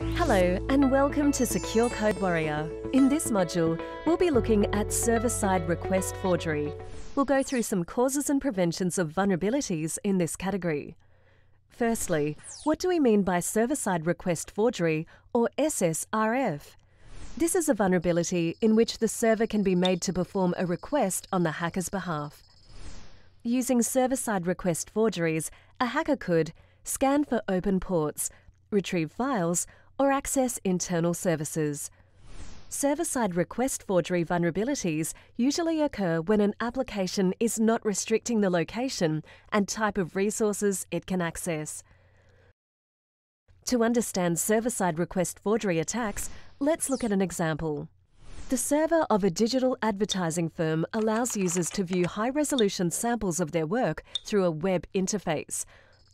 Hello and welcome to Secure Code Warrior. In this module, we'll be looking at server-side request forgery. We'll go through some causes and preventions of vulnerabilities in this category. Firstly, what do we mean by server-side request forgery or SSRF? This is a vulnerability in which the server can be made to perform a request on the hacker's behalf. Using server-side request forgeries, a hacker could scan for open ports, retrieve files, or access internal services. Server-side request forgery vulnerabilities usually occur when an application is not restricting the location and type of resources it can access. To understand server-side request forgery attacks, let's look at an example. The server of a digital advertising firm allows users to view high-resolution samples of their work through a web interface.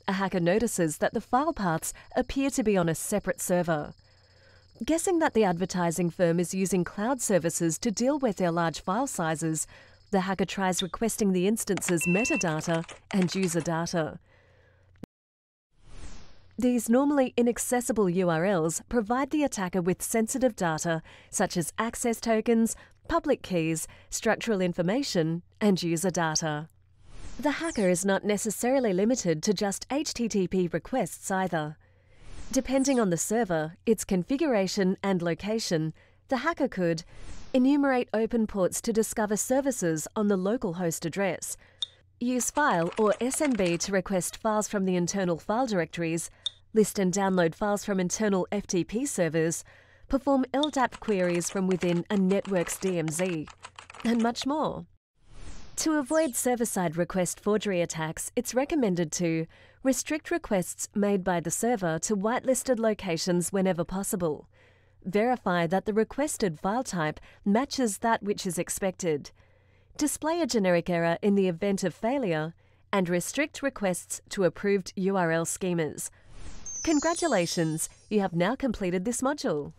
A hacker notices that the file paths appear to be on a separate server. Guessing that the advertising firm is using cloud services to deal with their large file sizes, the hacker tries requesting the instance's metadata and user data. These normally inaccessible URLs provide the attacker with sensitive data such as access tokens, public keys, structural information, and user data. The hacker is not necessarily limited to just HTTP requests either. Depending on the server, its configuration and location, the hacker could enumerate open ports to discover services on the local host address, use file or SMB to request files from the internal file directories, list and download files from internal FTP servers, perform LDAP queries from within a network's DMZ, and much more. To avoid server-side request forgery attacks, it's recommended to restrict requests made by the server to whitelisted locations whenever possible. Verify that the requested file type matches that which is expected. Display a generic error in the event of failure, and restrict requests to approved URL schemas. Congratulations, you have now completed this module.